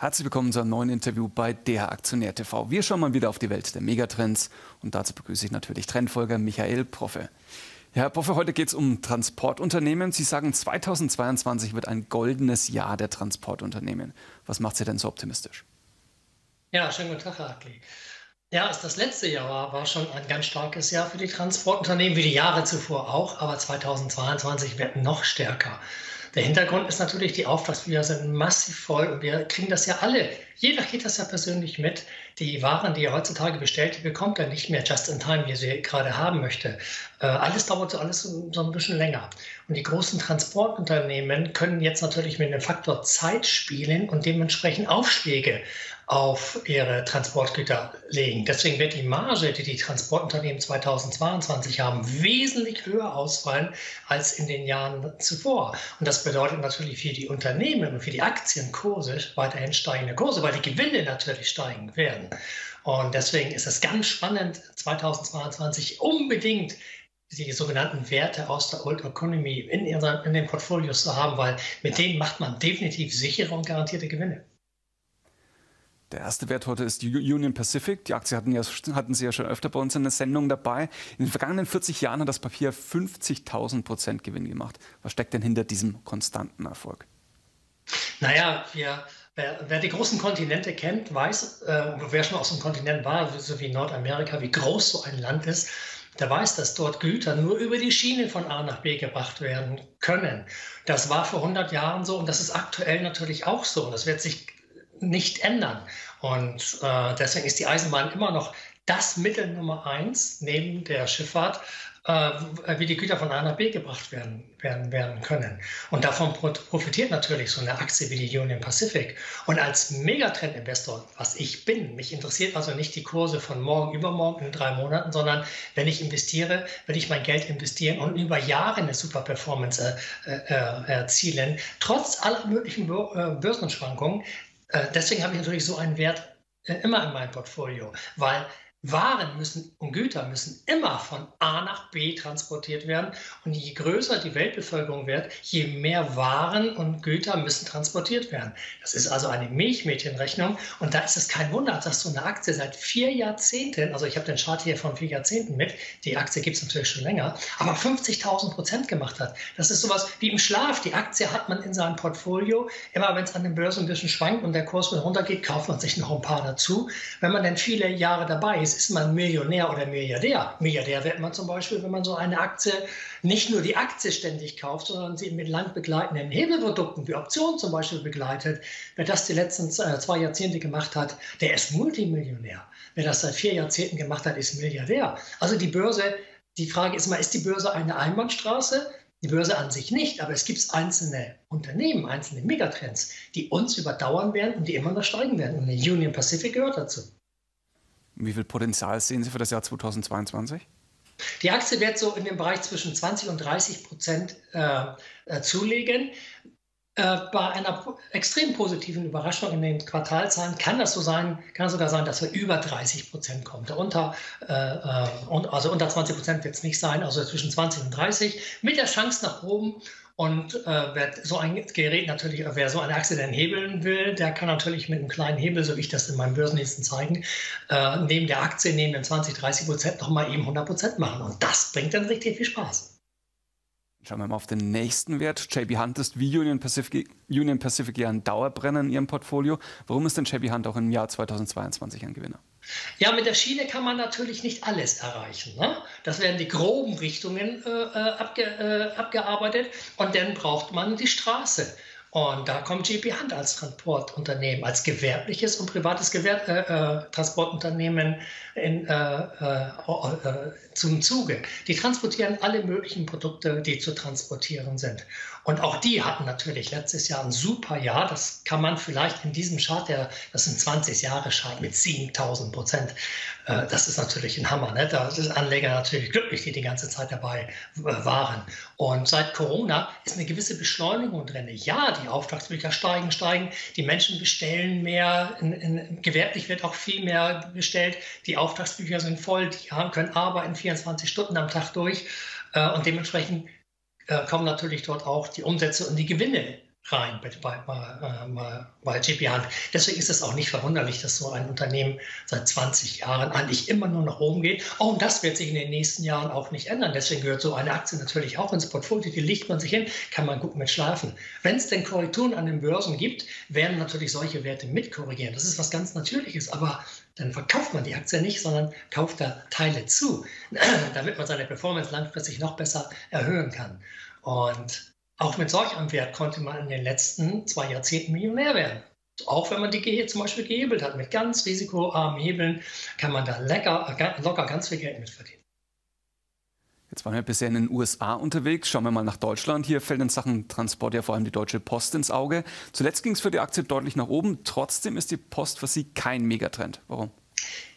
Herzlich willkommen zu einem neuen Interview bei der Aktionär TV. Wir schauen mal wieder auf die Welt der Megatrends und dazu begrüße ich natürlich Trendfolger Michael Proffe. Ja, Herr Proffe, heute geht es um Transportunternehmen. Sie sagen, 2022 wird ein goldenes Jahr der Transportunternehmen. Was macht Sie denn so optimistisch? Ja, schönen guten Tag, Herr Hartley. Ja, das letzte Jahr war, war schon ein ganz starkes Jahr für die Transportunternehmen, wie die Jahre zuvor auch, aber 2022 wird noch stärker. Der Hintergrund ist natürlich, die Auftragsbücher sind massiv voll und wir kriegen das ja alle. Jeder geht das ja persönlich mit. Die Waren, die er heutzutage bestellt, die bekommt er nicht mehr just in time, wie er sie gerade haben möchte. Äh, alles dauert so alles so ein bisschen länger. Und die großen Transportunternehmen können jetzt natürlich mit dem Faktor Zeit spielen und dementsprechend Aufschläge auf ihre Transportgüter legen. Deswegen wird die Marge, die die Transportunternehmen 2022 haben, wesentlich höher ausfallen als in den Jahren zuvor. Und das bedeutet natürlich für die Unternehmen und für die Aktienkurse weiterhin steigende Kurse, weil die Gewinne natürlich steigen werden. Und deswegen ist es ganz spannend, 2022 unbedingt die sogenannten Werte aus der Old Economy in, ihren, in den Portfolios zu haben, weil mit denen macht man definitiv sichere und garantierte Gewinne. Der erste Wert heute ist die Union Pacific. Die Aktie hatten, ja, hatten Sie ja schon öfter bei uns in der Sendung dabei. In den vergangenen 40 Jahren hat das Papier 50.000 Prozent Gewinn gemacht. Was steckt denn hinter diesem konstanten Erfolg? Naja, wir, wer, die großen Kontinente kennt, weiß, äh, wer schon aus dem Kontinent war, so wie Nordamerika, wie groß so ein Land ist, der weiß, dass dort Güter nur über die Schiene von A nach B gebracht werden können. Das war vor 100 Jahren so und das ist aktuell natürlich auch so. Das wird sich nicht ändern. Und äh, deswegen ist die Eisenbahn immer noch das Mittel Nummer eins neben der Schifffahrt, wie die Güter von A nach B gebracht werden, werden, werden können. Und davon profitiert natürlich so eine Aktie wie die Union Pacific. Und als Megatrend-Investor, was ich bin, mich interessiert also nicht die Kurse von morgen, übermorgen in drei Monaten, sondern wenn ich investiere, will ich mein Geld investieren und über Jahre eine super Performance äh, äh, erzielen, trotz aller möglichen äh, Börsenschwankungen, äh, deswegen habe ich natürlich so einen Wert äh, immer in meinem Portfolio, weil waren müssen und Güter müssen immer von A nach B transportiert werden. Und je größer die Weltbevölkerung wird, je mehr Waren und Güter müssen transportiert werden. Das ist also eine Milchmädchenrechnung. Und da ist es kein Wunder, dass so eine Aktie seit vier Jahrzehnten, also ich habe den Chart hier von vier Jahrzehnten mit, die Aktie gibt es natürlich schon länger, aber 50.000 Prozent gemacht hat. Das ist sowas wie im Schlaf. Die Aktie hat man in seinem Portfolio. Immer wenn es an den Börsen ein bisschen schwankt und der Kurs runtergeht, kauft man sich noch ein paar dazu. Wenn man dann viele Jahre dabei ist, ist, ist man Millionär oder Milliardär. Milliardär wird man zum Beispiel, wenn man so eine Aktie, nicht nur die Aktie ständig kauft, sondern sie mit lang begleitenden Hebelprodukten wie Optionen zum Beispiel begleitet. Wer das die letzten äh, zwei Jahrzehnte gemacht hat, der ist Multimillionär. Wer das seit vier Jahrzehnten gemacht hat, ist Milliardär. Also die Börse, die Frage ist mal, ist die Börse eine Einbahnstraße? Die Börse an sich nicht, aber es gibt einzelne Unternehmen, einzelne Megatrends, die uns überdauern werden und die immer noch steigen werden. Und die Union Pacific gehört dazu. Wie viel Potenzial sehen Sie für das Jahr 2022? Die Aktie wird so in dem Bereich zwischen 20 und 30 Prozent äh, äh, zulegen. Äh, bei einer extrem positiven Überraschung in den Quartalzahlen kann das so sein, kann sogar sein, dass wir über 30 Prozent kommen. Darunter, äh, äh also unter 20 Prozent wird es nicht sein, also zwischen 20 und 30, mit der Chance nach oben. Und äh, wer so ein Gerät natürlich, wer so eine Achse denn hebeln will, der kann natürlich mit einem kleinen Hebel, so wie ich das in meinem Börsenlisten zeigen, äh, neben der Aktie, neben den 20, 30 Prozent nochmal eben 100 Prozent machen. Und das bringt dann richtig viel Spaß. Schauen wir mal auf den nächsten Wert. JB Hunt ist wie Union Pacific, Union Pacific ja ein Dauerbrenner in ihrem Portfolio. Warum ist denn JB Hunt auch im Jahr 2022 ein Gewinner? Ja, mit der Schiene kann man natürlich nicht alles erreichen. Ne? Das werden die groben Richtungen äh, äh abge, äh, abgearbeitet und dann braucht man die Straße. Und da kommt JP Hunt als Transportunternehmen, als gewerbliches und privates Gewer äh, äh, Transportunternehmen in, äh, äh, äh, zum Zuge. Die transportieren alle möglichen Produkte, die zu transportieren sind. Und auch die hatten natürlich letztes Jahr ein super Jahr. Das kann man vielleicht in diesem Chart, der, das sind 20 Jahre Chart mit 7000 Prozent. Äh, das ist natürlich ein Hammer. Ne? Da sind Anleger natürlich glücklich, die die ganze Zeit dabei äh, waren. Und seit Corona ist eine gewisse Beschleunigung drin. Ja, die Auftragsbücher steigen, steigen. Die Menschen bestellen mehr. In, in, gewerblich wird auch viel mehr bestellt. Die Auftragsbücher sind voll. Die haben, können arbeiten 24 Stunden am Tag durch. Äh, und dementsprechend kommen natürlich dort auch die Umsätze und die Gewinne rein bei, bei, bei, bei JP Hunt. Deswegen ist es auch nicht verwunderlich, dass so ein Unternehmen seit 20 Jahren eigentlich immer nur nach oben geht. Oh, und das wird sich in den nächsten Jahren auch nicht ändern. Deswegen gehört so eine Aktie natürlich auch ins Portfolio. Die legt man sich hin, kann man gut mit schlafen. Wenn es denn Korrekturen an den Börsen gibt, werden natürlich solche Werte mit korrigieren. Das ist was ganz Natürliches. Aber dann verkauft man die Aktie nicht, sondern kauft da Teile zu, damit man seine Performance langfristig noch besser erhöhen kann. Und auch mit solch einem Wert konnte man in den letzten zwei Jahrzehnten Millionär werden. Auch wenn man die zum Beispiel gehebelt hat, mit ganz risikoarmen Hebeln, kann man da lecker, locker ganz viel Geld mitverdienen. Jetzt waren wir bisher in den USA unterwegs. Schauen wir mal nach Deutschland. Hier fällt in Sachen Transport ja vor allem die Deutsche Post ins Auge. Zuletzt ging es für die Aktie deutlich nach oben. Trotzdem ist die Post für Sie kein Megatrend. Warum?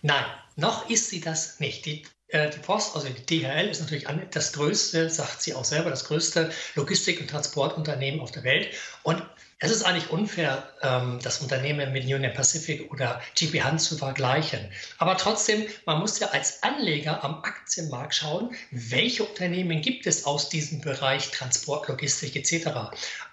Nein, noch ist sie das nicht. Die die Post, also die DHL, ist natürlich das größte, sagt sie auch selber, das größte Logistik- und Transportunternehmen auf der Welt. Und es ist eigentlich unfair, ähm, das Unternehmen mit Union Pacific oder GP Hunt zu vergleichen. Aber trotzdem, man muss ja als Anleger am Aktienmarkt schauen, welche Unternehmen gibt es aus diesem Bereich Transport, Logistik etc.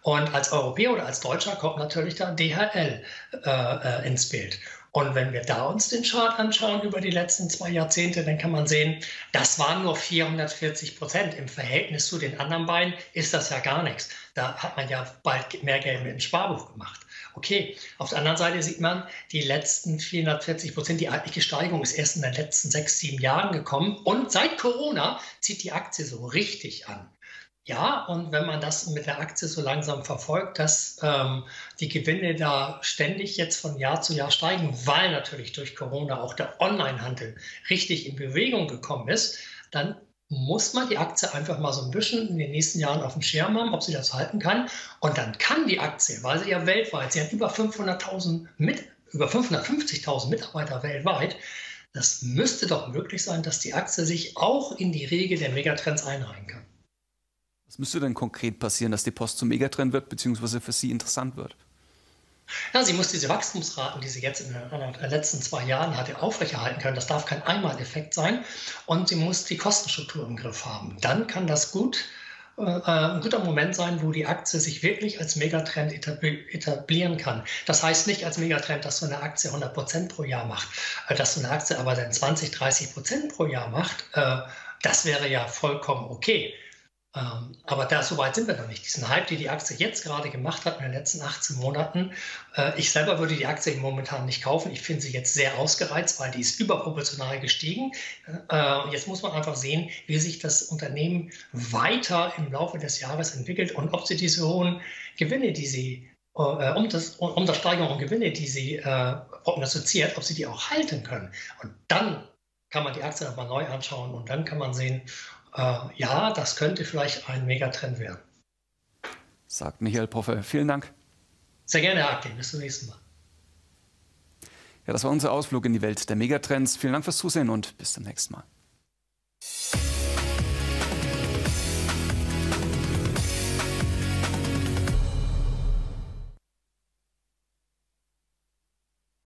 Und als Europäer oder als Deutscher kommt natürlich da DHL äh, äh, ins Bild. Und wenn wir da uns den Chart anschauen über die letzten zwei Jahrzehnte, dann kann man sehen, das waren nur 440 Prozent. Im Verhältnis zu den anderen beiden ist das ja gar nichts. Da hat man ja bald mehr Geld mit dem Sparbuch gemacht. Okay, auf der anderen Seite sieht man, die letzten 440 Prozent, die eigentliche Steigerung ist erst in den letzten sechs, sieben Jahren gekommen. Und seit Corona zieht die Aktie so richtig an. Ja, und wenn man das mit der Aktie so langsam verfolgt, dass ähm, die Gewinne da ständig jetzt von Jahr zu Jahr steigen, weil natürlich durch Corona auch der Onlinehandel richtig in Bewegung gekommen ist, dann muss man die Aktie einfach mal so ein bisschen in den nächsten Jahren auf dem Schirm haben, ob sie das halten kann. Und dann kann die Aktie, weil sie ja weltweit, sie hat über 500.000 mit, über 550.000 Mitarbeiter weltweit, das müsste doch möglich sein, dass die Aktie sich auch in die Regel der Megatrends einreihen kann. Was müsste denn konkret passieren, dass die Post zum Megatrend wird, beziehungsweise für Sie interessant wird? Ja, sie muss diese Wachstumsraten, die sie jetzt in den letzten zwei Jahren hatte, aufrechterhalten können. Das darf kein Einmaleffekt sein. Und sie muss die Kostenstruktur im Griff haben. Dann kann das gut äh, ein guter Moment sein, wo die Aktie sich wirklich als Megatrend etablieren kann. Das heißt nicht als Megatrend, dass so eine Aktie 100 Prozent pro Jahr macht, äh, dass so eine Aktie aber dann 20, 30 Prozent pro Jahr macht. Äh, das wäre ja vollkommen okay. Ähm, aber da so weit sind wir noch nicht. Diesen Hype, den die Aktie jetzt gerade gemacht hat in den letzten 18 Monaten, äh, ich selber würde die Aktie momentan nicht kaufen. Ich finde sie jetzt sehr ausgereizt, weil die ist überproportional gestiegen. Äh, jetzt muss man einfach sehen, wie sich das Unternehmen weiter im Laufe des Jahres entwickelt und ob sie diese hohen Gewinne, die sie äh, um, das, um das Steigerung und Gewinne, die sie prognostiziert, ob sie die auch halten können. Und dann kann man die Aktie nochmal neu anschauen und dann kann man sehen, ja, das könnte vielleicht ein Megatrend werden. Sagt Michael Proffe. Vielen Dank. Sehr gerne, Herr Akti. Bis zum nächsten Mal. Ja, das war unser Ausflug in die Welt der Megatrends. Vielen Dank fürs Zusehen und bis zum nächsten Mal.